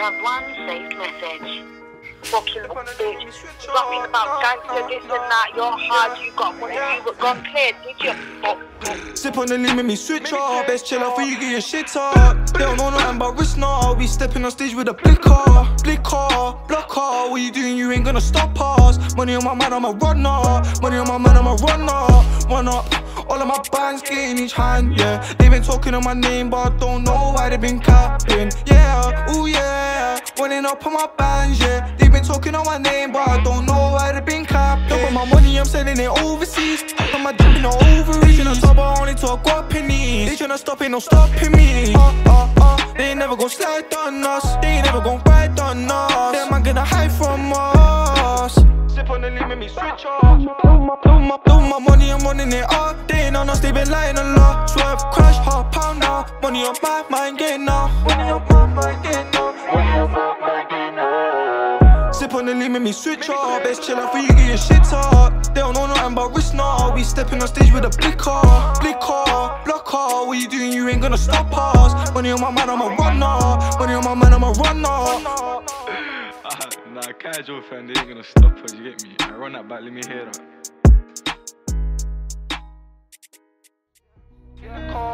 have one saved message. Fucking bitch. Something about gangster, this and that. You're hard, you got money, you got gone cleared, did you? Fuck. Sip on the lean, make me switch up. Best chill out for you, get your shit up. They don't know nothing about wrist now. We stepping on stage with a blicker, blicker, blocker. What you doing? You ain't gonna stop us. Money on my man, I'm a runner. Money on my man, I'm a runner. Run up. All of my bands getting each hand, yeah. They been talking on my name, but I don't know why they been capping. Yeah, ooh yeah. Running up on my bands, yeah. They been talking on my name, but I don't know why they been capping. Look at my money, I'm selling it overseas. I'm a dipping it overseas. They tryna stop, I only talk what pennies. They tryna stop, ain't no stopping me. Uh, uh, uh. They ain't never gon' slide on us. They ain't never gon' ride on us. Them man gonna hide from us. Sip on the lean, make me switch up. Blow my, blow my, blow my money, I'm running it ain't on us, they been lying a lot. Swerve, crash, half pound now. Money on my mind, getting now. Money on my mind, getting now. Money on my mind, getting now. Sip on the lean, make me switch up. Best chill out for you, get your shit up. They don't know nothing about risk now. We stepping on stage with a blicker, blicker, blocker. What you doing? You ain't gonna stop us. Money on my mind, I'm a runner. Money on my mind, I'm a runner. Nah, casual fan, they ain't gonna stop us, you get me? I run that back, let me hear that.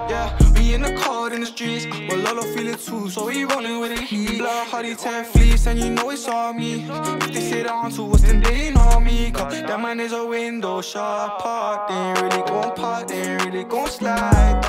Yeah, we in the cold in the streets. Well, Lolo feel it too, so we rolling with the heat. Blood, hardy, ten fleece, and you know it's on me. If they say the answer was then they know me. Cause that man is a window shop part. They ain't really gon' part, they ain't really gon' slide.